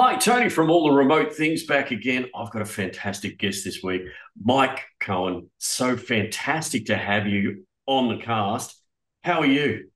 Hi, Tony from All the Remote Things back again. I've got a fantastic guest this week, Mike Cohn. So fantastic to have you on the cast. How are you?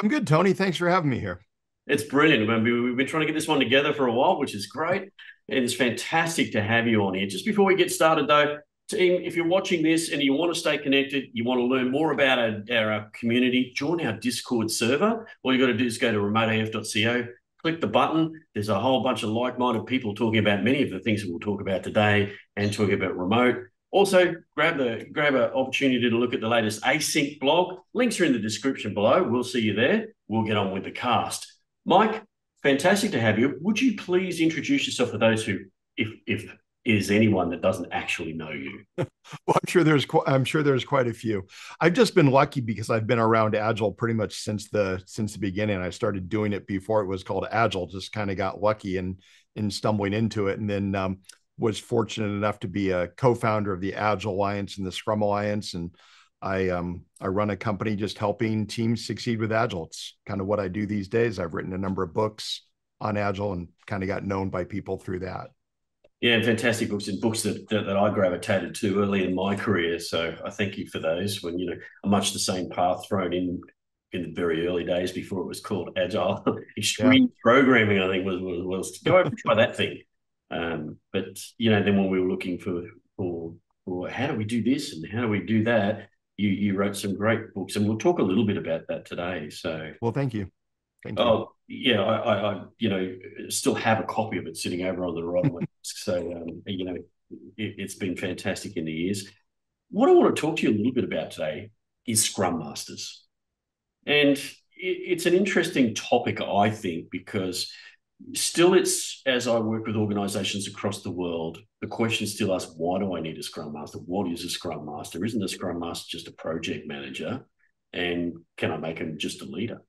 I'm good, Tony. Thanks for having me here. It's brilliant. We've been trying to get this one together for a while, which is great. And it's fantastic to have you on here. Just before we get started, though, team, if you're watching this and you want to stay connected, you want to learn more about our, our community, join our Discord server. All you've got to do is go to remoteaf.co click the button. There's a whole bunch of like-minded people talking about many of the things that we'll talk about today and talking about remote. Also, grab the grab an opportunity to look at the latest async blog. Links are in the description below. We'll see you there. We'll get on with the cast. Mike, fantastic to have you. Would you please introduce yourself for those who, if if is anyone that doesn't actually know you. well, I'm sure there's I'm sure there's quite a few. I've just been lucky because I've been around Agile pretty much since the since the beginning. I started doing it before it was called Agile. Just kind of got lucky and in stumbling into it, and then um, was fortunate enough to be a co-founder of the Agile Alliance and the Scrum Alliance, and I um I run a company just helping teams succeed with Agile. It's kind of what I do these days. I've written a number of books on Agile and kind of got known by people through that. Yeah, fantastic books and books that, that, that I gravitated to early in my career. So I thank you for those. When you know, much the same path thrown in in the very early days before it was called agile extreme yeah. programming. I think was was, was go over try that thing. Um, but you know, then when we were looking for for for how do we do this and how do we do that, you you wrote some great books, and we'll talk a little bit about that today. So well, thank you. Thank you. Oh yeah, I, I, you know still have a copy of it sitting over on the right desk. So um, you know it, has been fantastic in the years. What I want to talk to you a little bit about today is Scrum Masters, and it, it's an interesting topic I think because still it's as I work with organizations across the world, the question still asks, why do I need a Scrum Master? What is a Scrum Master? Isn't a Scrum Master just a project manager? And can I make him just a leader?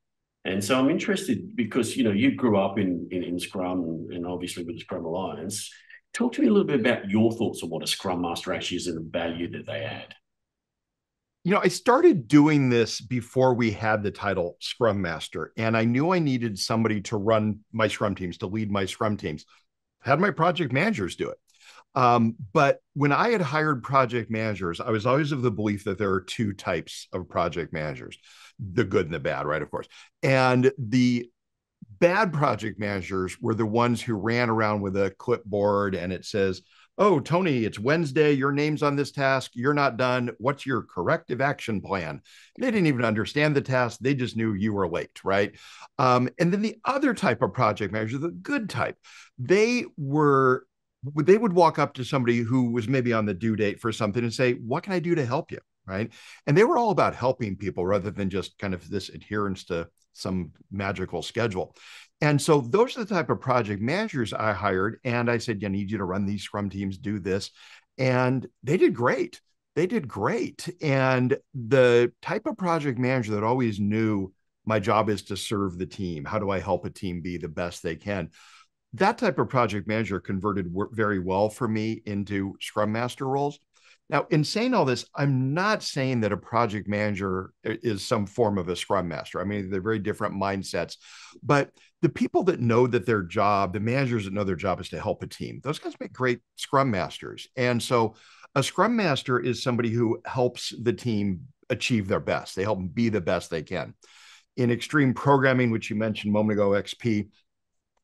And so I'm interested because you know you grew up in in, in Scrum and, obviously with the Scrum Alliance. Talk to me a little bit about your thoughts on what a Scrum Master actually is and the value that they add. You know, I started doing this before we had the title Scrum Master, and I knew I needed somebody to run my Scrum teams, to lead my Scrum teams. Had my project managers do it. Um, but when I had hired project managers, I was always of the belief that there are two types of project managers the good and the bad, right? Of course. And the bad project managers were the ones who ran around with a clipboard and it says, Oh, Tony, it's Wednesday. Your name's on this task. You're not done. What's your corrective action plan? They didn't even understand the task. They just knew you were late, right? Um, and then the other type of project manager, the good type, they were they would walk up to somebody who was maybe on the due date for something and say, What can I do to help you? Right. And they were all about helping people rather than just kind of this adherence to some magical schedule. And so those are the type of project managers I hired. And I said, I need you to run these scrum teams, do this. And they did great. They did great. And the type of project manager that always knew my job is to serve the team. How do I help a team be the best they can? That type of project manager converted very well for me into scrum master roles. Now in saying all this i'm not saying that a project manager uh, is some form of a scrum master. I mean they're very different mindsets. But the people that know that their job the managers that know their job is to help a team those guys make great scrum masters. And so a scrum master is somebody who helps the team achieve their best. They help them be the best they can. In extreme programming which you mentioned a moment ago xp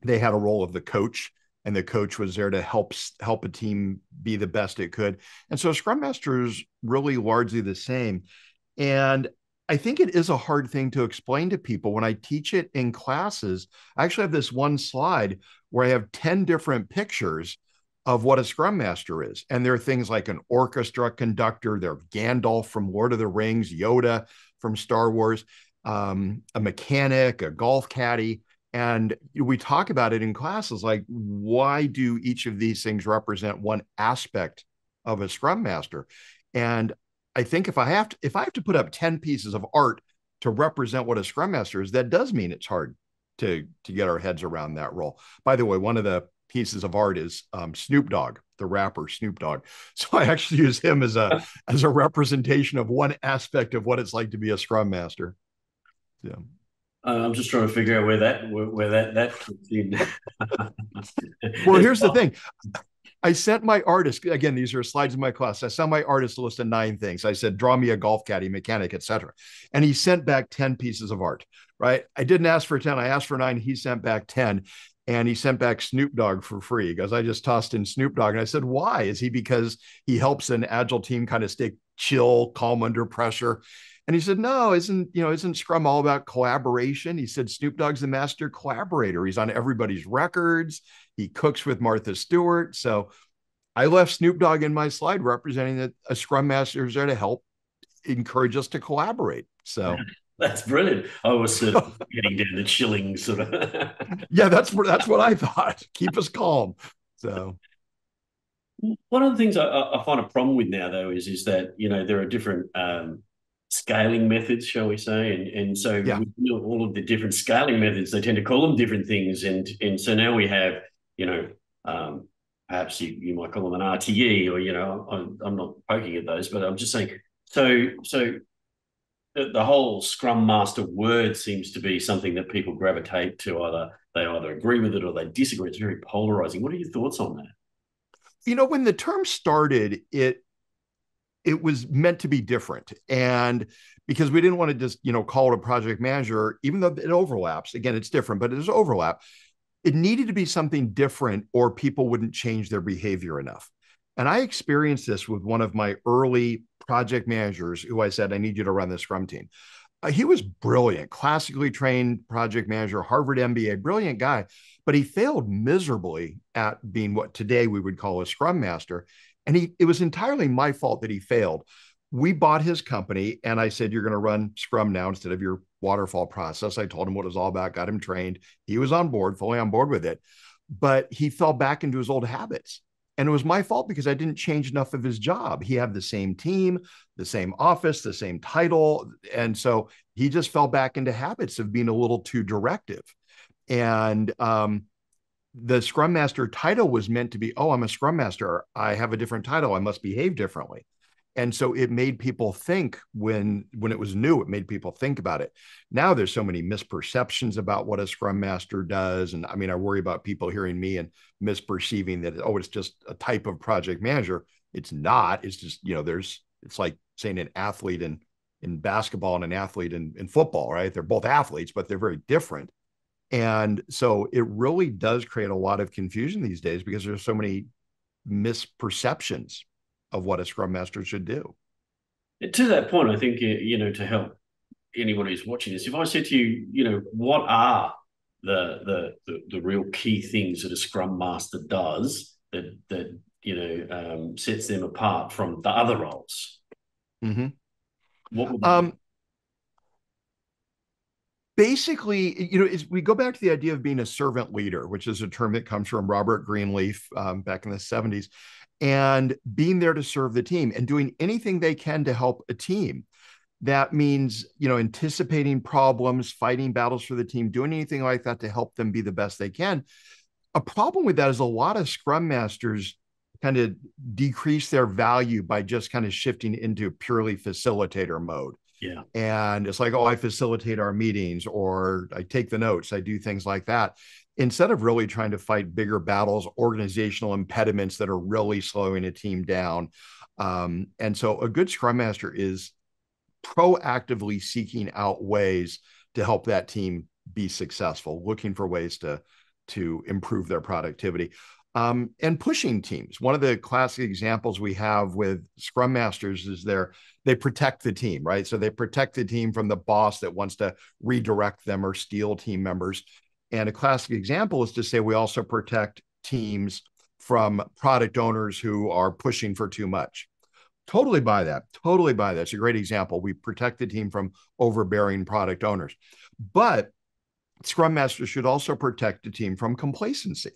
they had a role of the coach and the coach was there to help help a team be the best it could. And so scrum master is really largely the same. And i think it is a hard thing to explain to people. When i teach it in classes i actually have this one slide where i have 10 different pictures of what a scrum master is. And there are things like an orchestra conductor there gandalf from lord of the rings yoda from star wars um, a mechanic a golf caddy and we talk about it in classes like, why do each of these things represent one aspect of a scrum master? And I think if I have to, if I have to put up 10 pieces of art to represent what a scrum master is, that does mean it's hard to, to get our heads around that role. By the way, one of the pieces of art is um, Snoop Dogg, the rapper Snoop Dogg. So I actually use him as a as a representation of one aspect of what it's like to be a scrum master. Yeah. Uh, I'm just trying to figure out where that where, where that that fits in. well, here's the thing. I sent my artist again. These are slides in my class. I sent my artist a list of nine things. I said, "Draw me a golf caddy, mechanic, etc." And he sent back ten pieces of art. Right? I didn't ask for ten. I asked for nine. He sent back ten, and he sent back Snoop Dogg for free because I just tossed in Snoop Dogg. And I said, "Why? Is he because he helps an agile team kind of stay chill, calm under pressure?" And he said, "No, isn't you know isn't Scrum all about collaboration?" He said, "Snoop Dogg's the master collaborator. He's on everybody's records. He cooks with Martha Stewart. So I left Snoop Dogg in my slide representing that a Scrum Master is there to help encourage us to collaborate. So that's brilliant. I was sort of getting down the chilling sort of. yeah, that's that's what I thought. Keep us calm. So one of the things I, I, find a problem with now, though, is is that you know there are different um, scaling methods, shall we say, and and so yeah. all of the different scaling methods, they tend to call them different things, and and so now we have you know, um, perhaps you, you might call them an RTE, or you know, I'm, I'm not poking at those, but I'm just saying. So, so the, the whole Scrum Master word seems to be something that people gravitate to. Either they either agree with it or they disagree. It's very polarizing. What are your thoughts on that? You know, when the term started, it it was meant to be different, and because we didn't want to just you know call it a project manager, even though it overlaps. Again, it's different, but there's overlap it needed to be something different or people wouldn't change their behavior enough. And I experienced this with one of my early project managers who I said, I need you to run the Scrum team. Uh, he was brilliant, classically trained project manager, Harvard MBA, brilliant guy, but he failed miserably at being what today we would call a Scrum master. And he, it was entirely my fault that he failed. We bought his company, and I said, You're going to run Scrum now instead of your waterfall process. I told him what it was all about, got him trained. He was on board, fully on board with it, but he fell back into his old habits. And it was my fault because I didn't change enough of his job. He had the same team, the same office, the same title. And so he just fell back into habits of being a little too directive. And um, the Scrum Master title was meant to be oh, I'm a Scrum Master. I have a different title. I must behave differently. And so it made people think when when it was new it made people think about it. Now there's so many misperceptions about what a scrum master does. And i mean i worry about people hearing me and misperceiving that oh it's just a type of project manager. It's not. It's just you know there's it's like saying an athlete in in basketball and an athlete in, in football right? They're both athletes but they're very different and so it really does create a lot of confusion these days because there's so many misperceptions of what a scrum master should do. To that point, I think you know to help anyone who's watching this, if I said to you, you know, what are the the the, the real key things that a scrum master does that that you know um, sets them apart from the other roles? Mm-hmm. What would um, basically, you know, we go back to the idea of being a servant leader, which is a term that comes from Robert Greenleaf um, back in the 70s and being there to serve the team and doing anything they can to help a team. That means, you know, anticipating problems, fighting battles for the team, doing anything like that to help them be the best they can. A problem with that is a lot of scrum masters kind of decrease their value by just kind of shifting into purely facilitator mode. Yeah. And it's like, oh, I facilitate our meetings or I take the notes, I do things like that instead of really trying to fight bigger battles, organizational impediments that are really slowing a team down. Um, and so a good scrum master is proactively seeking out ways to help that team be successful, looking for ways to to improve their productivity. Um, and pushing teams. One of the classic examples we have with scrum masters is they're they protect the team, right? So they protect the team from the boss that wants to redirect them or steal team members. And a classic example is to say we also protect teams from product owners who are pushing for too much. Totally buy that. Totally buy that. It's a great example. We protect the team from overbearing product owners. But Scrum Masters should also protect the team from complacency.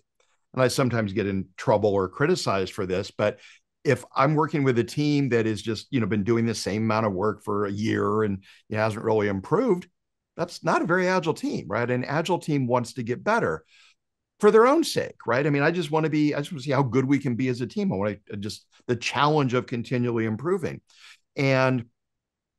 And I sometimes get in trouble or criticized for this, but if I'm working with a team that is just, you know, been doing the same amount of work for a year and it hasn't really improved, that's not a very agile team, right? An agile team wants to get better for their own sake, right? I mean, I just want to be, I just want to see how good we can be as a team. I want to uh, just the challenge of continually improving. And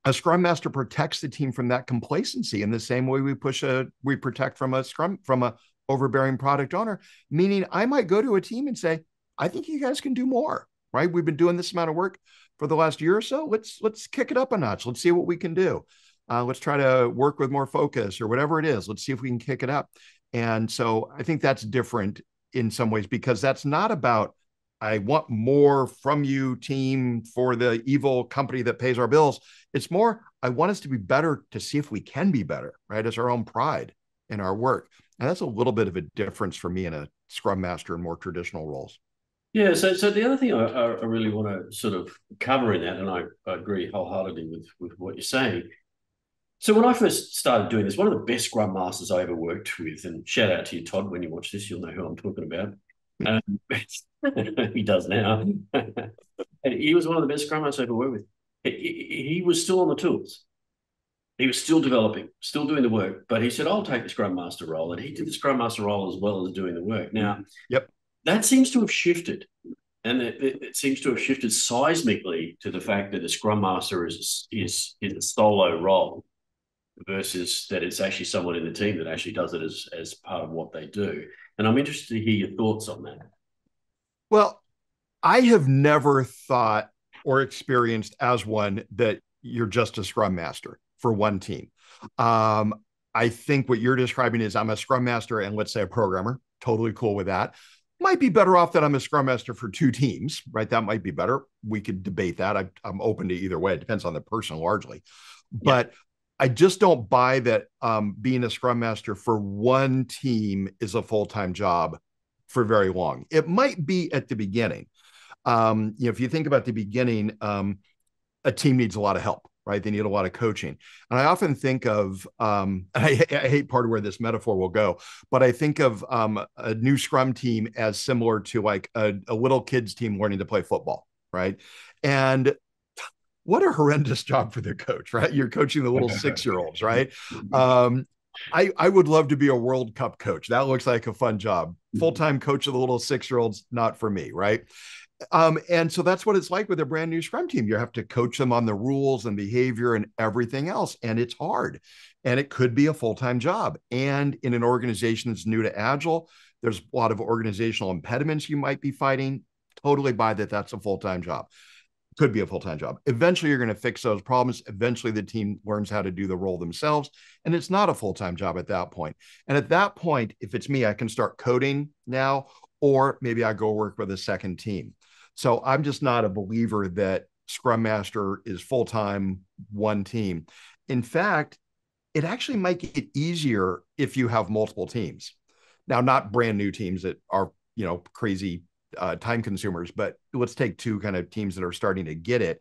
a scrum master protects the team from that complacency in the same way we push a we protect from a scrum from a overbearing product owner, meaning I might go to a team and say, I think you guys can do more, right? We've been doing this amount of work for the last year or so. Let's let's kick it up a notch. Let's see what we can do. Uh, let's try to work with more focus or whatever it is. Let's see if we can kick it up. And so I think that's different in some ways because that's not about I want more from you, team, for the evil company that pays our bills. It's more, I want us to be better to see if we can be better, right? As our own pride in our work. And that's a little bit of a difference for me in a scrum master and more traditional roles. Yeah. So, so the other thing I, I really want to sort of cover in that, and I, I agree wholeheartedly with, with what you're saying. So when I first started doing this, one of the best scrum masters I ever worked with, and shout out to you, Todd, when you watch this, you'll know who I'm talking about. Um, he does now. he was one of the best scrum masters I ever worked with. He, he was still on the tools. He was still developing, still doing the work, but he said, I'll take the Scrum Master role. And he did the Scrum Master role as well as doing the work. Now, mm-hmm. yep. that seems to have shifted. And it, it, it, seems to have shifted seismically to the fact that the Scrum Master is, is, is a solo role versus that it's actually someone in the team that actually does it as, as part of what they do. And I'm interested to hear your thoughts on that. Well, I have never thought or experienced as one that you're just a scrum master for one team. Um, I think what you're describing is I'm a scrum master and let's say a programmer. Totally cool with that. Might be better off that I'm a scrum master for two teams, right? That might be better. We could debate that. I, am open to either way. It depends on the person largely. But yeah. I just don't buy that um, being a scrum master for one team is a full time job for very long. It might be at the beginning. Um, you know, if you think about the beginning, um, a team needs a lot of help right? They need a lot of coaching. And I often think of, um, I, I, hate part of where this metaphor will go, but I think of um, a new scrum team as similar to like a, a little kids team learning to play football, right? And what a horrendous job for the coach, right? You're coaching the little six year olds, right? Um, I, I would love to be a World Cup coach. That looks like a fun job. Full time coach of the little six year olds, not for me, right? Um, and so that's what it's like with a brand new scrum team. You have to coach them on the rules and behavior and everything else. And it's hard. And it could be a full time job. And in an organization that's new to Agile, there's a lot of organizational impediments you might be fighting. Totally buy that that's a full time job. Could be a full time job. Eventually, you're going to fix those problems. Eventually, the team learns how to do the role themselves. And it's not a full time job at that point. And at that point, if it's me, I can start coding now, or maybe I go work with a second team. So I'm just not a believer that Scrum Master is full time, one team. In fact, it actually make it easier if you have multiple teams. Now, not brand new teams that are you know crazy uh, time consumers, but let's take two kind of teams that are starting to get it.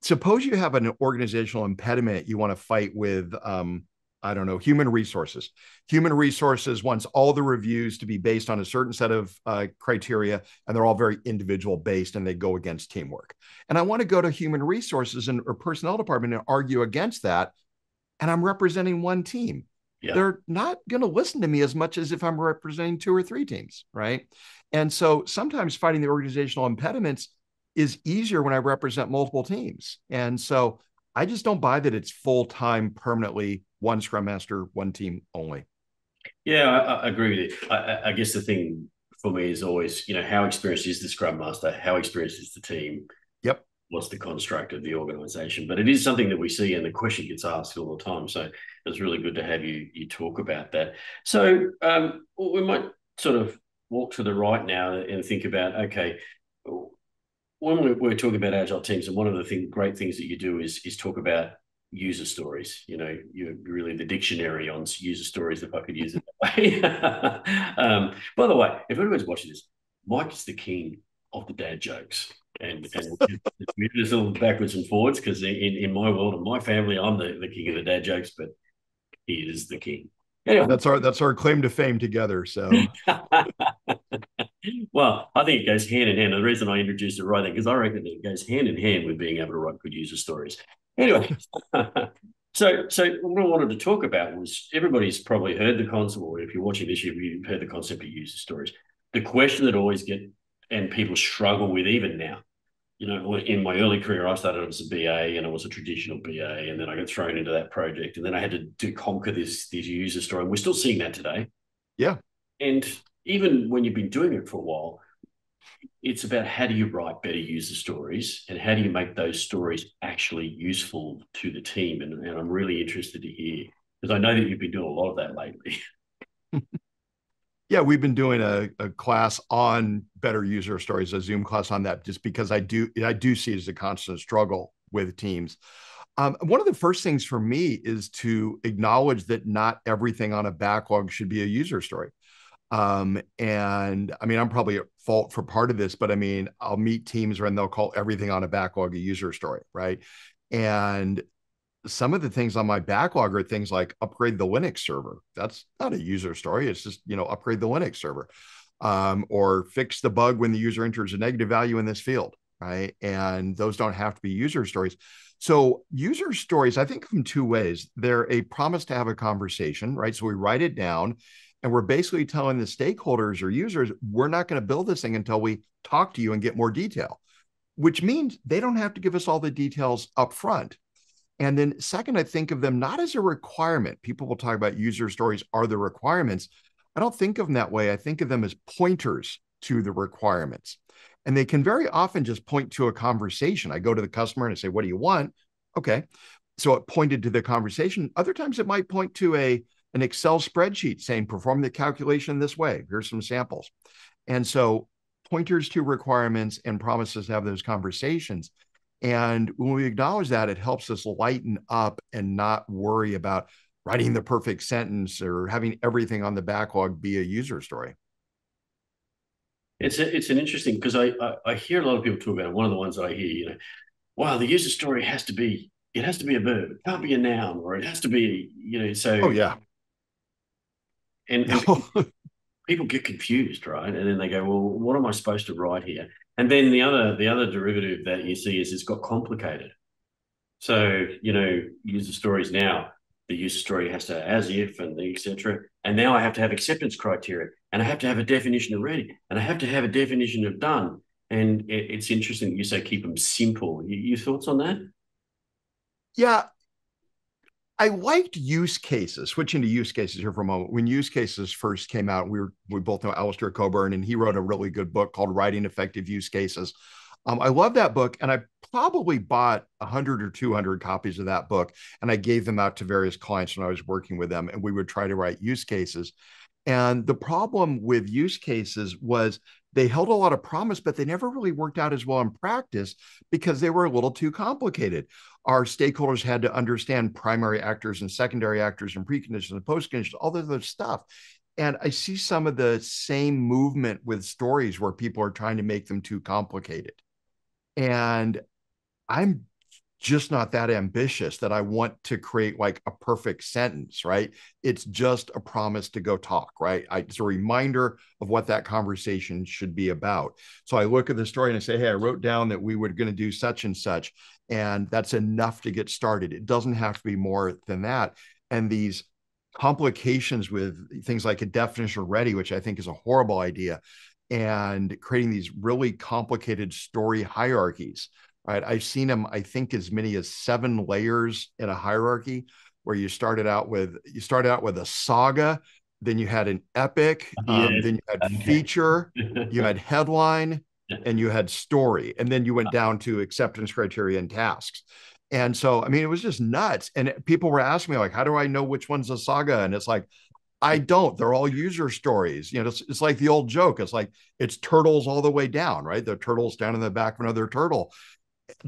Suppose you have an organizational impediment you want to fight with um, I don't know, human resources. Human resources wants all the reviews to be based on a certain set of uh, criteria, and they're all very individual based and they go against teamwork. And I want to go to human resources and or personnel department and argue against that. And I'm representing one team. Yeah. They're not going to listen to me as much as if I'm representing two or three teams. Right. And so sometimes fighting the organizational impediments is easier when I represent multiple teams. And so I just don't buy that it's full time permanently one scrum master, one team only. Yeah, I, I agree with you. I, I, guess the thing for me is always, you know, how experienced is the scrum master? How experienced is the team? Yep. What's the construct of the organization? But it is something that we see, and the question gets asked all the time. So it's really good to have you you talk about that. So um, we might sort of walk to the right now and think about okay when we're, we're, talking about agile teams, and one of the thing, great things that you do is is talk about user stories. You know, you're really the dictionary on user stories, if I could use it that way. um, by the way, if anyone's watching this, Mike is the king of the dad jokes. And, and it's a little backwards and forwards because in, in my world and my family, I'm the, the king of the dad jokes, but he is the king. Anyway. That's our that's our claim to fame together. So well, I think it goes hand in hand. The reason I introduced it right there, because I reckon that it goes hand in hand with being able to write good user stories. Anyway, so so what I wanted to talk about was everybody's probably heard the concept, or if you're watching this, you've heard the concept of user stories. The question that always get and people struggle with even now. You know, in my early career, I started as a BA and I was a traditional BA, and then I got thrown into that project, and then I had to, to conquer this this user story. And we're still seeing that today. Yeah. and even when you've been doing it for a while, it's about how do you write better user stories and how do you make those stories actually useful to the team. And, and I'm really interested to hear because I know that you've been doing a lot of that lately. yeah, we've been doing a, a class on better user stories, a Zoom class on that, just because I do I do see it as a constant struggle with teams. Um, one of the first things for me is to acknowledge that not everything on a backlog should be a user story. Um, and I mean, I'm probably at fault for part of this, but I mean, I'll meet teams and they'll call everything on a backlog a user story, right? And some of the things on my backlog are things like upgrade the Linux server. That's not a user story. It's just, you know, upgrade the Linux server. Um, or fix the bug when the user enters a negative value in this field, right? And those don't have to be user stories. So user stories, I think them two ways. They're a promise to have a conversation, right? So we write it down and we're basically telling the stakeholders or users, we're not going to build this thing until we talk to you and get more detail, which means they don't have to give us all the details up front. And then, second, I think of them not as a requirement. People will talk about user stories are the requirements. I don't think of them that way. I think of them as pointers to the requirements. And they can very often just point to a conversation. I go to the customer and I say, What do you want? Okay. So it pointed to the conversation. Other times it might point to a an Excel spreadsheet saying perform the calculation this way. Here's some samples. And so pointers to requirements and promises to have those conversations. And when we acknowledge that, it helps us lighten up and not worry about writing the perfect sentence or having everything on the backlog be a user story. It's a, it's an interesting because I, I, I hear a lot of people talk about it. One of the ones that I hear, you know, wow, the user story has to be it has to be a verb, it can't be a noun, or it has to be you know. So oh yeah, and, and people get confused, right? And then they go, "Well, what am I supposed to write here?" And then the other the other derivative that you see is it's got complicated. So you know, user stories now. The user story has to as if and the etc. And now I have to have acceptance criteria, and I have to have a definition of ready, and I have to have a definition of done. And it, it's interesting that you say keep them simple. your thoughts on that? Yeah, I liked use cases, switching to use cases here for a moment. When use cases first came out, we were we both know Alistair Cockburn, and he wrote a really good book called Writing Effective Use Cases. Um, I love that book, and I probably bought 100 or 200 copies of that book, and I gave them out to various clients when I was working with them, and we would try to write use cases. And the problem with use cases was they held a lot of promise, but they never really worked out as well in practice because they were a little too complicated. Our stakeholders had to understand primary actors and secondary actors and preconditions and postconditions, all this other stuff. And I see some of the same movement with stories where people are trying to make them too complicated. And I'm just not that ambitious that I want to create like a perfect sentence, right? It's just a promise to go talk, right? I, it's a reminder of what that conversation should be about. So I look at the story and I say, hey, I wrote down that we were going to do such and such, and that's enough to get started. It doesn't have to be more than that. And these complications with things like a definition ready, which I think is a horrible idea, and creating these really complicated story hierarchies right? I've seen them, I think, as many as seven layers in a hierarchy where you started out with you started out with a saga, then you had an epic, um, then you had okay. feature, you had headline, and you had story, and then you went down to acceptance criteria and tasks. And so, I mean, it was just nuts. And people were asking me, like, how do I know which one's a saga? And it's like, I don't. They're all user stories. You know, it's, it's like the old joke. It's like it's turtles all the way down, right? The turtle's down in the back of another turtle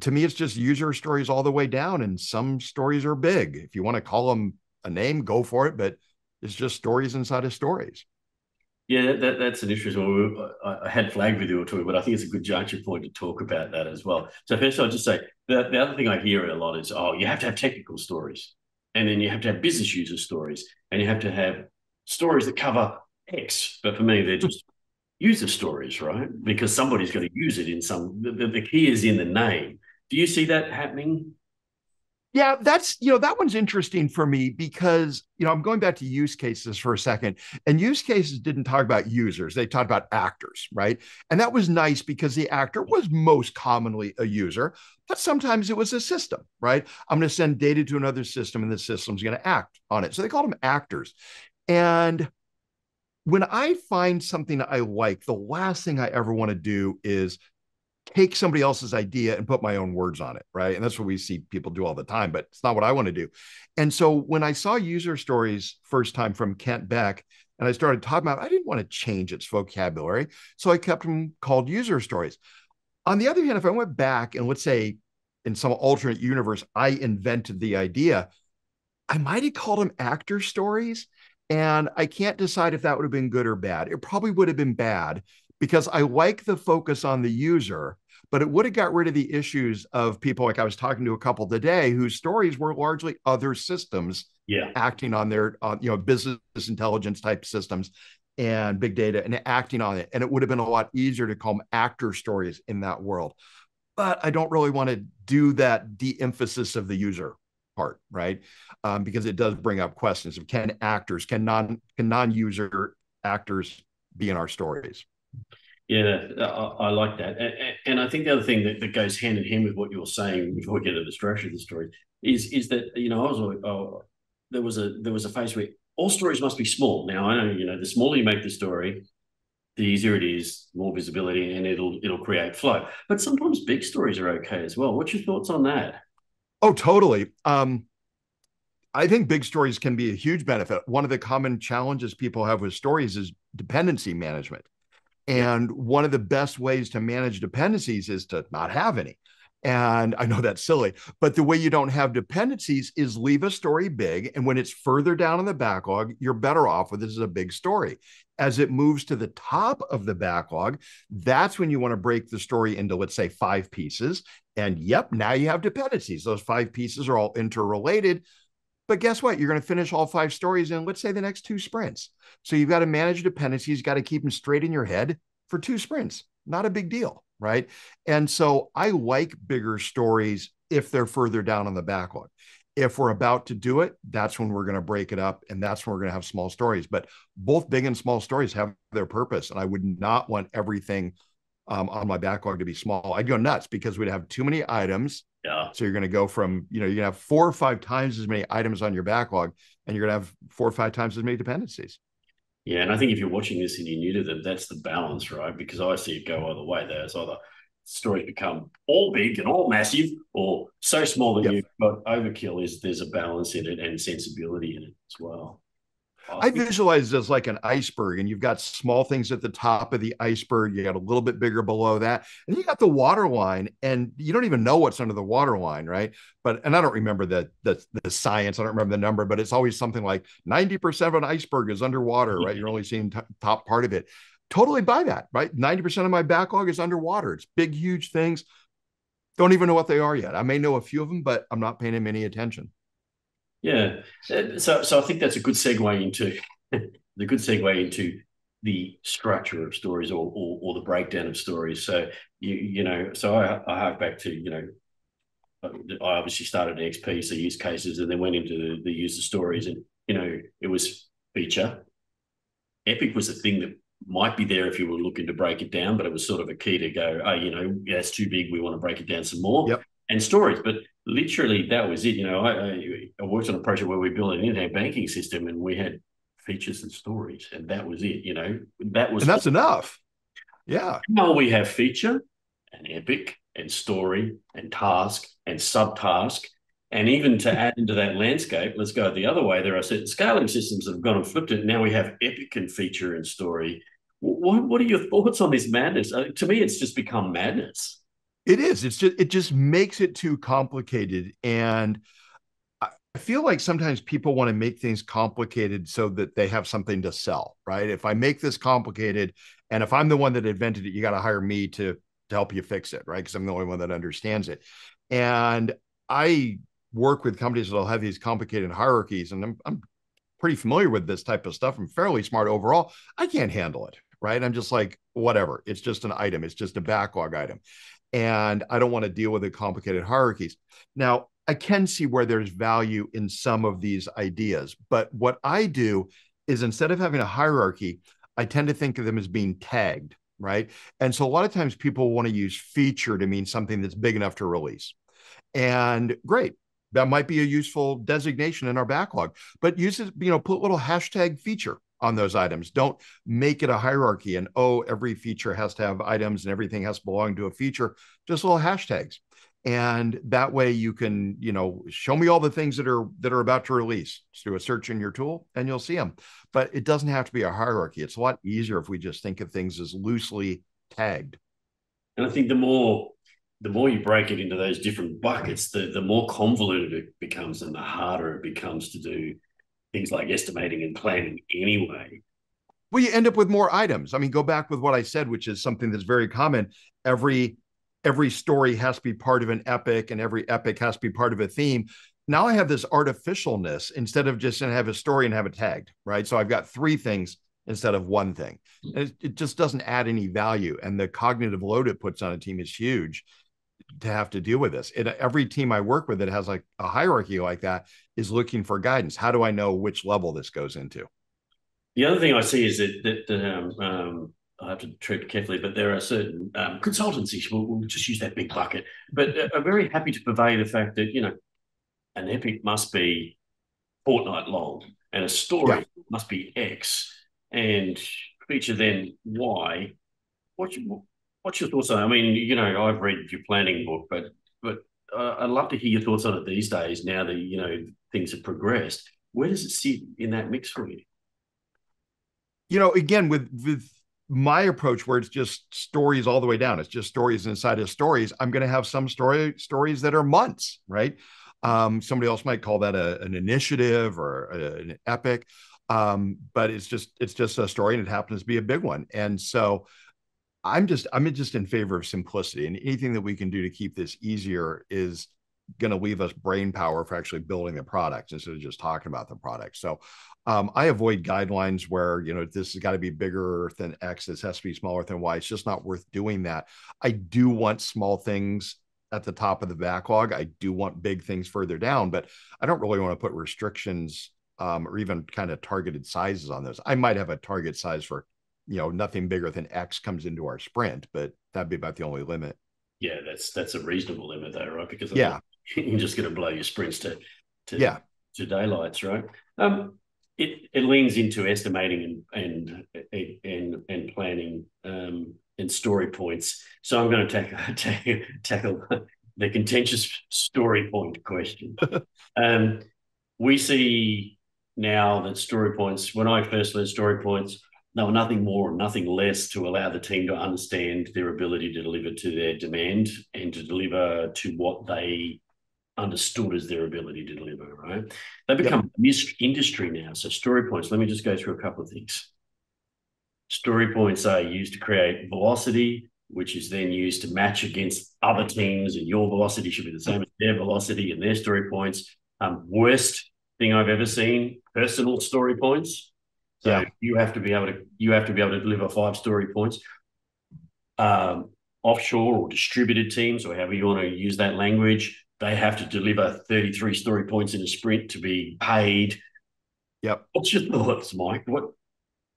to me, it's just user stories all the way down. And some stories are big. If you want to call them a name, go for it. But it's just stories inside of stories. Yeah, that, that's an interesting one. I had flagged with you two, but I think it's a good juncture point to talk about that as well. So first, I'll just say the, the other thing I hear a lot is, oh, you have to have technical stories, and then you have to have business user stories, and you have to have stories that cover X. But for me, they're just user stories, right? Because somebody's going to use it in some. The, the key is in the name. Do you see that happening? Yeah, that's, you know, that one's interesting for me because, you know, I'm going back to use cases for a second. And use cases didn't talk about users, they talked about actors, right? And that was nice because the actor was most commonly a user, but sometimes it was a system, right? I'm going to send data to another system and the system's going to act on it. So they called them actors. And when I find something I like, the last thing I ever want to do is take somebody else's idea and put my own words on it, right? And that's what we see people do all the time, but it's not what I want to do. And so when I saw user stories first time from Kent Beck, and I started talking about, I didn't want to change its vocabulary, so I kept them called user stories. On the other hand, if I went back and let's say in some alternate universe, I invented the idea, I might have called them actor stories. And I can't decide if that would have been good or bad. It probably would have been bad because I like the focus on the user, but it would have got rid of the issues of people like I was talking to a couple today whose stories were largely other systems yeah. acting on their uh, you know business intelligence type systems and big data and acting on it. And it would have been a lot easier to call them actor stories in that world. But I don't really want to do that de-emphasis of the user part, right? Um, because it does bring up questions of can actors, can non can non-user actors be in our stories? Yeah, I, I like that, and, and, I think the other thing that, that goes hand in hand with what you're saying before we get to the structure of the story is is that you know I was oh, there was a there was a phase where all stories must be small. Now I know you know the smaller you make the story, the easier it is, more visibility, and it'll it'll create flow. But sometimes big stories are okay as well. What's your thoughts on that? Oh, totally. Um, I think big stories can be a huge benefit. One of the common challenges people have with stories is dependency management. And one of the best ways to manage dependencies is to not have any. And I know that's silly, but the way you don't have dependencies is leave a story big. And when it's further down in the backlog, you're better off with this is a big story. As it moves to the top of the backlog, that's when you want to break the story into, let's say, five pieces. And yep, now you have dependencies. Those five pieces are all interrelated. But guess what? You're going to finish all five stories in, let's say, the next two sprints. So you've got to manage dependencies, got to keep them straight in your head for two sprints. Not a big deal, right? And so I like bigger stories if they're further down on the backlog. If we're about to do it, that's when we're going to break it up and that's when we're going to have small stories. But both big and small stories have their purpose. And I would not want everything um, on my backlog to be small. I'd go nuts because we'd have too many items yeah. So you're going to go from, you know, you're going to have four or five times as many items on your backlog and you're going to have four or five times as many dependencies. Yeah. And I think if you're watching this and you're new to them, that's the balance, right? Because I see it go either way. There's either stories become all big and all massive or so small that yep. you've got overkill is there's a balance in it and sensibility in it as well. I visualize it as like an iceberg, and you've got small things at the top of the iceberg. You got a little bit bigger below that, and you got the water line, and you don't even know what's under the water line, right? But and I don't remember the the, the science. I don't remember the number, but it's always something like ninety percent of an iceberg is underwater, right? You're only seeing t- top part of it. Totally buy that, right? Ninety percent of my backlog is underwater. It's big, huge things. Don't even know what they are yet. I may know a few of them, but I'm not paying them any attention. Yeah. Uh, so so I think that's a good segue into the good segue into the structure of stories or, or, or the breakdown of stories. So you you know, so I, I hark back to you know, I obviously started XP, so use cases, and then went into the, the user stories, and you know, it was feature. Epic was the thing that might be there if you were looking to break it down, but it was sort of a key to go, oh, you know, yeah, it's too big. We want to break it down some more. Yep. And stories, but literally that was it. You know, I, I, worked on a project where we built an internet banking system and we had features and stories, and that was it. You know, that was and that's enough. Yeah. Now we have feature and epic and story and task and subtask. And even to add into that landscape, let's go the other way. There are certain scaling systems that have gone and flipped it. Now we have epic and feature and story. What, what are your thoughts on this madness? Uh, to me, it's just become madness. It is. It's just it just makes it too complicated. And I feel like sometimes people want to make things complicated so that they have something to sell, right? If I make this complicated and if I'm the one that invented it, you got to hire me to to help you fix it, right? Because I'm the only one that understands it. And I work with companies that'll have these complicated hierarchies, and I'm, I'm pretty familiar with this type of stuff. I'm fairly smart overall. I can't handle it, right? I'm just like, whatever. It's just an item. It's just a backlog item and I don't want to deal with the complicated hierarchies. Now, I can see where there's value in some of these ideas, but what I do is instead of having a hierarchy, I tend to think of them as being tagged, right? And so a lot of times people want to use feature to mean something that's big enough to release. And great, that might be a useful designation in our backlog, but use it, you know, put little hashtag feature on those items. Don't make it a hierarchy and oh, every feature has to have items and everything has to belong to a feature. Just little hashtags. And that way you can, you know, show me all the things that are that are about to release. Just do a search in your tool and you'll see them. But it doesn't have to be a hierarchy. It's a lot easier if we just think of things as loosely tagged. And I think the more the more you break it into those different buckets, the, the more convoluted it becomes and the harder it becomes to do things like estimating and planning anyway. Well, you end up with more items. I mean, go back with what I said, which is something that's very common. Every every story has to be part of an epic, and every epic has to be part of a theme. Now I have this artificialness instead of just have a story and have it tagged, right? So I've got three things instead of one thing. It, it, just doesn't add any value. And the cognitive load it puts on a team is huge to have to deal with this. And every team I work with that has like a hierarchy like that is looking for guidance. How do I know which level this goes into? The other thing I see is that, that, that um, um, I have to tread carefully, but there are certain um, consultancies, we'll, we'll, just use that big bucket, but are very happy to purvey the fact that, you know, an epic must be fortnight long and a story yeah. must be X and feature then Y. What you, What's your thoughts on? I mean, you know, I've read your planning book, but but uh, I'd love to hear your thoughts on it these days. Now that you know things have progressed, where does it sit in that mix for you? You know, again, with with my approach, where it's just stories all the way down, it's just stories inside of stories. I'm going to have some story stories that are months, right? Um, somebody else might call that a, an initiative or a, an epic, um, but it's just it's just a story, and it happens to be a big one. And so, I'm just I'm just in favor of simplicity, and anything that we can do to keep this easier is going to leave us brain power for actually building the product instead of just talking about the product. So um, I avoid guidelines where you know this has got to be bigger than X, this has to be smaller than Y. It's just not worth doing that. I do want small things at the top of the backlog. I do want big things further down, but I don't really want to put restrictions um, or even kind of targeted sizes on those. I might have a target size for you know nothing bigger than X comes into our sprint, but that'd be about the only limit. Yeah, that's that's a reasonable limit though, right? Because yeah, you're just going to blow your sprints to to yeah to daylights, right? Um, it it leans into estimating and and and and planning um, and story points. So I'm going to tackle tackle, tackle the contentious story point question. um, we see now that story points. When I first learned story points, they were nothing more and nothing less to allow the team to understand their ability to deliver to their demand and to deliver to what they understood as their ability to deliver, right? They become yep. industry now. So story points, let me just go through a couple of things. Story points are used to create velocity, which is then used to match against other teams, and your velocity should be the same as their velocity and their story points. Um, worst thing I've ever seen, personal story points. So yeah. you have to be able to you have to be able to deliver five story points. Um, offshore or distributed teams, or however you want to use that language, they have to deliver 33 story points in a sprint to be paid. Yep. What's your thoughts, Mike? What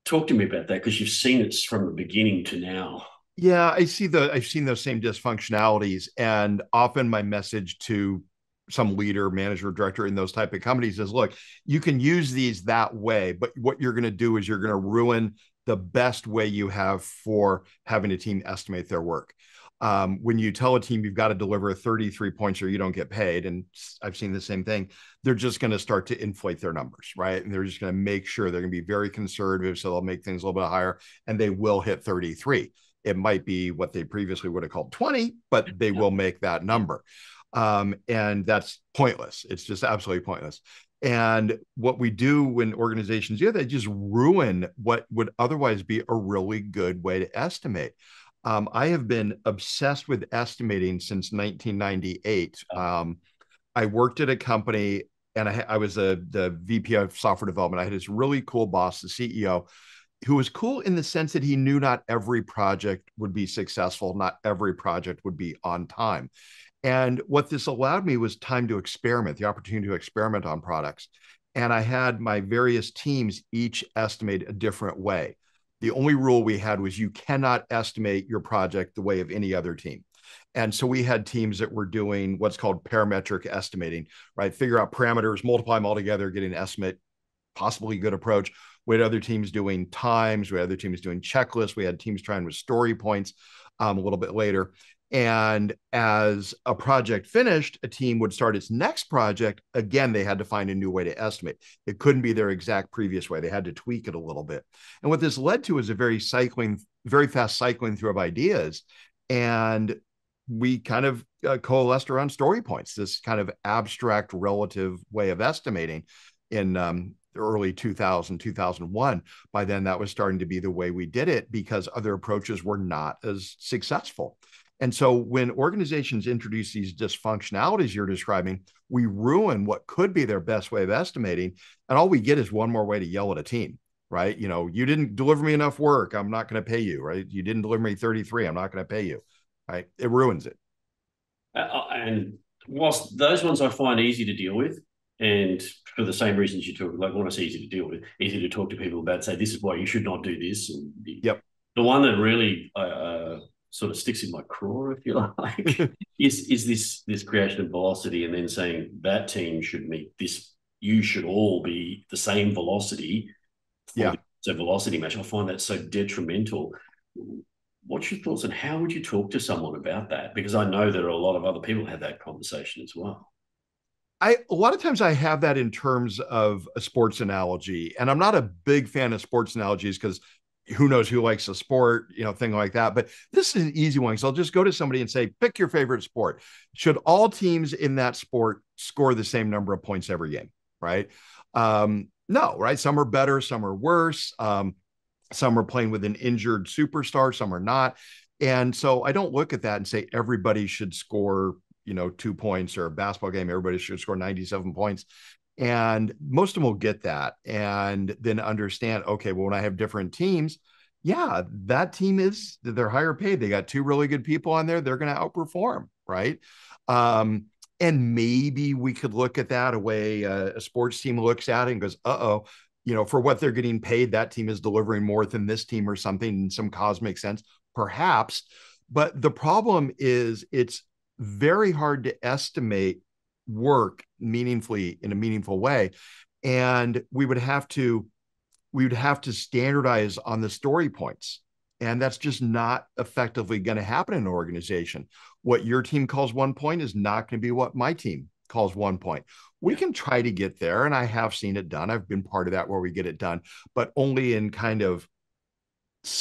talk to me about that because you've seen it from the beginning to now. Yeah, I see the I've seen those same dysfunctionalities, and often my message to some leader, manager, director in those type of companies is look, you can use these that way, but what you're going to do is you're going to ruin the best way you have for having a team estimate their work. Um, when you tell a team you've got to deliver 33 points or you don't get paid, and I've seen the same thing, they're just going to start to inflate their numbers, right? And they're just going to make sure they're going to be very conservative. So they'll make things a little bit higher and they will hit 33. It might be what they previously would have called 20, but they will make that number. Um, and that's pointless. It's just absolutely pointless. And what we do when organizations do that, just ruin what would otherwise be a really good way to estimate. Um, I have been obsessed with estimating since 1998. Um, I worked at a company and I, I was a, the VP of software development. I had this really cool boss, the CEO, who was cool in the sense that he knew not every project would be successful, not every project would be on time. And what this allowed me was time to experiment, the opportunity to experiment on products. And I had my various teams each estimate a different way. The only rule we had was you cannot estimate your project the way of any other team. And so we had teams that were doing what's called parametric estimating, right? Figure out parameters, multiply them all together, get an estimate, possibly a good approach. We had other teams doing times. We had other teams doing checklists. We had teams trying with story points um, a little bit later. And as a project finished, a team would start its next project. Again, they had to find a new way to estimate. It couldn't be their exact previous way. They had to tweak it a little bit. And what this led to is a very cycling, very fast cycling through of ideas. And we kind of uh, coalesced around story points, this kind of abstract relative way of estimating in um, early 2000 2001 by then that was starting to be the way we did it because other approaches were not as successful and so when organizations introduce these dysfunctionalities you're describing, we ruin what could be their best way of estimating. And all we get is one more way to yell at a team, right? You know, you didn't deliver me enough work. I'm not going to pay you, right? You didn't deliver me 33. I'm not going to pay you, right? It ruins it. Uh, uh, and whilst those ones I find easy to deal with, and for the same reasons you talk, like when I say easy to deal with, easy to talk to people about, say, this is why you should not do this. And yep. The one that really uh, uh sort of sticks in my craw, if you like, is is this this creation of velocity, and then saying that team should meet this. You should all be the same velocity. Yeah. So velocity match. I find that so detrimental. What's your thoughts on how would you talk to someone about that? Because I know there are a lot of other people have that conversation as well. I a lot of times I have that in terms of a sports analogy, and I'm not a big fan of sports analogies because who knows who likes a sport, you know, thing like that. But this is an easy one. So I'll just go to somebody and say, pick your favorite sport. Should all teams in that sport score the same number of points every game? Right. Um, no, right. Some are better, some are worse. Um, some are playing with an injured superstar, some are not. And so I don't look at that and say everybody should score, you know, two points or a basketball game, everybody should score 97 points. And most of them will get that and then understand, okay, well, when I have different teams, yeah, that team is they're higher paid. They got two really good people on there. They're going to outperform, right? Um, and maybe we could look at that a way a sports team looks at it and goes, uh oh, you know, for what they're getting paid, that team is delivering more than this team or something in some cosmic sense, perhaps. But the problem is it's very hard to estimate work meaningfully in a meaningful way. And we would have to we would have to standardize on the story points. And that's just not effectively going to happen in an organization. What your team calls one point is not going to be what my team calls one point. We can try to get there and i have seen it done. I've been part of that where we get it done but only in kind of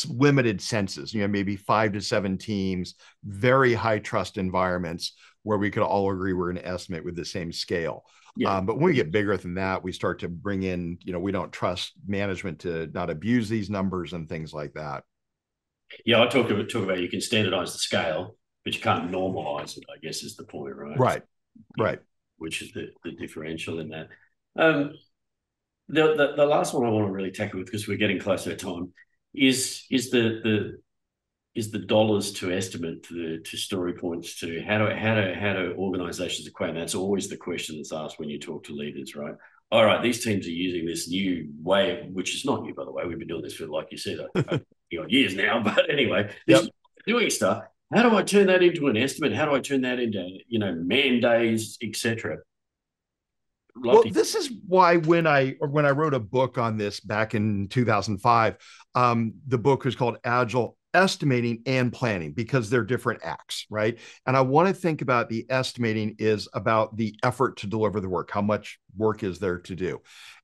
limited senses. You know maybe five to seven teams very high trust environments where we could all agree we're going to estimate with the same scale. Yeah. Um, but when we get bigger than that, we start to bring in, you know, we don't trust management to not abuse these numbers and things like that. Yeah, I talk about talk about you can standardize the scale, but you can't normalize it. I guess is the point, right? Right, right. Which is the the differential in that. Um, the, the the last one I want to really tackle with because we're getting closer to time is is the the is the dollars to estimate to to story points to how do how do how do organizations equate? And that's always the question that's asked when you talk to leaders, right? All right, these teams are using this new way, which is not new, by the way. We've been doing this for, like you said, years now. But anyway, yep. doing stuff. How do I turn that into an estimate? How do I turn that into you know man days, etc. Well, this is why when I when I wrote a book on this back in 2005, um, the book was called Agile estimating and planning because they're different acts, right? And I want to think about the estimating is about the effort to deliver the work. How much work is there to do?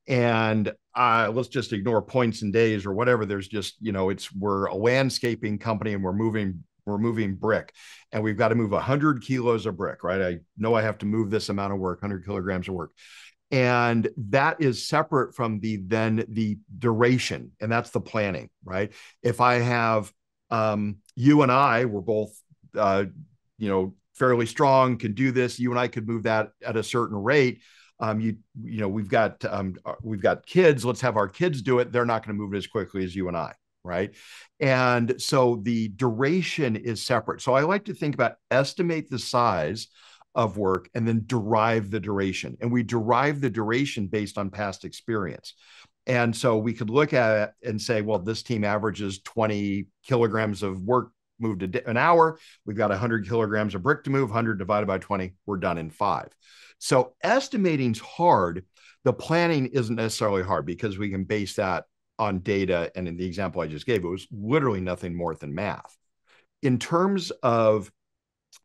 And uh, let's just ignore points and days or whatever. There's just, you know, it's we're a landscaping company and we're moving we're moving brick and we've got to move 100 kilos of brick right i know i have to move this amount of work 100 kilograms of work and that is separate from the then the duration and that's the planning right if i have um, you and I were both, uh, you know, fairly strong, can do this. You and I could move that at a certain rate. Um, you, you know, we've got um, uh, we've got kids. Let's have our kids do it. They're not going to move it as quickly as you and I, right? And so the duration is separate. So I like to think about estimate the size of work and then derive the duration. And we derive the duration based on past experience. And so we could look at it and say, well, this team averages 20 kilograms of work moved an hour. We've got 100 kilograms of brick to move, 100 divided by 20, we're done in five. So estimating's hard. The planning isn't necessarily hard because we can base that on data. And in the example I just gave, it was literally nothing more than math. In terms of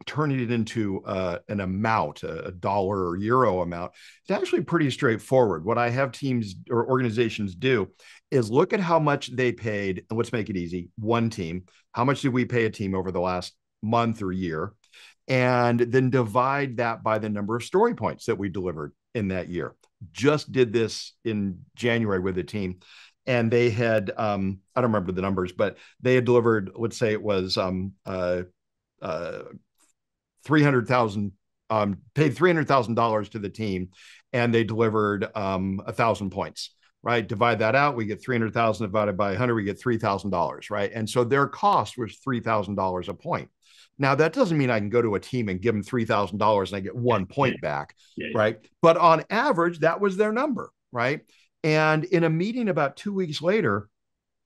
turning it into uh, an amount, a, a, dollar or euro amount, it's actually pretty straightforward. What I have teams or organizations do is look at how much they paid, and let's make it easy. One team, how much did we pay a team over the last month or year? And then divide that by the number of story points that we delivered in that year. Just did this in January with a team. And they had, um, I don't remember the numbers, but they had delivered, let's say it was um, uh, uh, 300,000 um, paid $300,000 to the team and they delivered um, a thousand points, right? Divide that out. We get 300,000 divided by 100, we get $3,000, right? And so their cost was $3,000 a point. Now, that doesn't mean I can go to a team and give them $3,000 and I get one point back, yeah, yeah. right? But on average, that was their number, right? And in a meeting about two weeks later,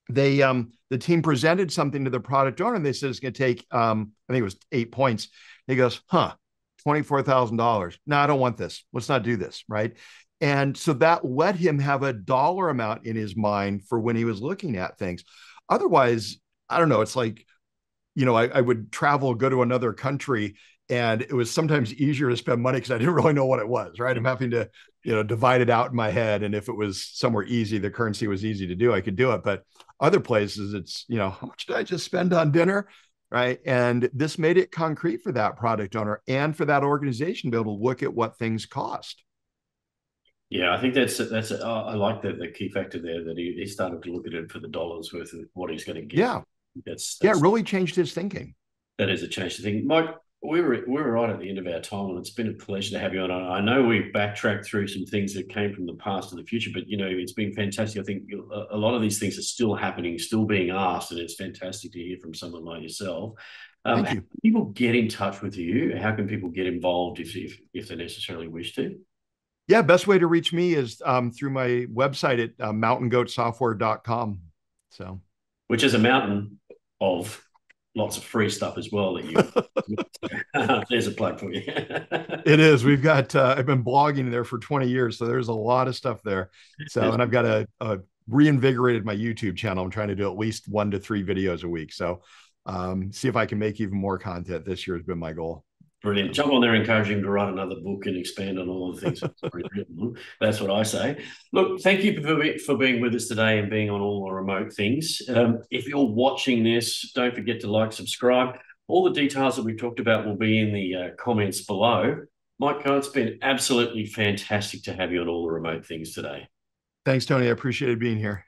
they um the team presented something to the product owner and they said it's going to take um I think it was eight points he goes, huh, $24,000. No, I don't want this. Let's not do this. Right. And so that let him have a dollar amount in his mind for when he was looking at things. Otherwise, I don't know. It's like, you know, I, I would travel, go to another country, and it was sometimes easier to spend money because I didn't really know what it was. Right. I'm having to, you know, divide it out in my head. And if it was somewhere easy, the currency was easy to do, I could do it. But other places, it's, you know, how much did I just spend on dinner? Right? And this made it concrete for that product owner and for that organization to be able to look at what things cost. Yeah, I think that's that's uh, I like that the key factor there that he, he started to look at it for the dollars worth of what he's going to get. Yeah, that's, that's yeah, it really changed his thinking. That is a change to think, Mike we were we were right at the end of our time, and it's been a pleasure to have you on. I know we've backtracked through some things that came from the past to the future, but you know it's been fantastic. I think a lot of these things are still happening, still being asked, and it's fantastic to hear from someone like yourself. Um, Thank you. people get in touch with you? How can people get involved if if, if they necessarily wish to? Yeah, best way to reach me is um, through my website at uh, mountaingoatsoftware.com. So, which is a mountain of lots of free stuff as well that you there's a plug for you. It is. We've got uh, i've been blogging there for 20 years so there's a lot of stuff there. So and i've got a, a reinvigorated my youtube channel. I'm trying to do at least one to three videos a week. So um, see if i can make even more content. This year has been my goal Brilliant. Jump on there, encourage him to write another book and expand on all the things that's what I say. Look, thank you for, for being with us today and being on all the remote things. Um, if you're watching this, don't forget to like, subscribe. All the details that we talked about will be in the uh, comments below. Mike, it's been absolutely fantastic to have you on all the remote things today. Thanks, Tony. I appreciated being here.